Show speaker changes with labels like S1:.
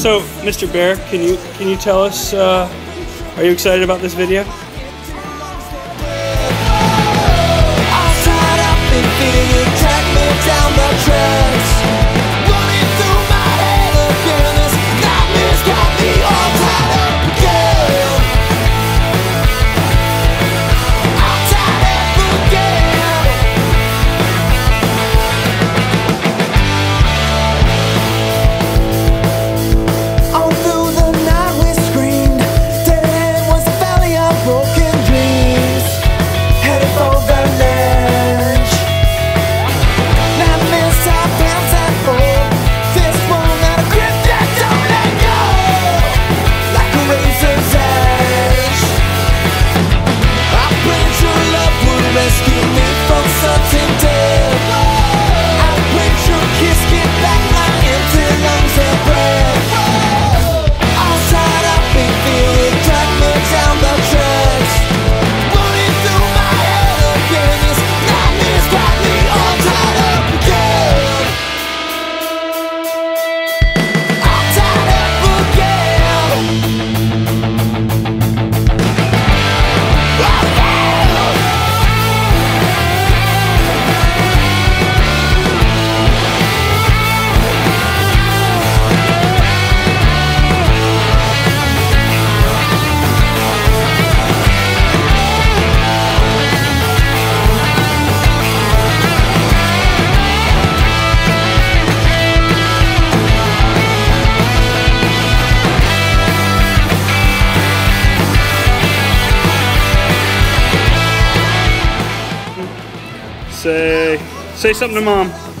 S1: So, Mr. Bear, can you can you tell us? Uh, are you excited about this video? Say, say something to mom.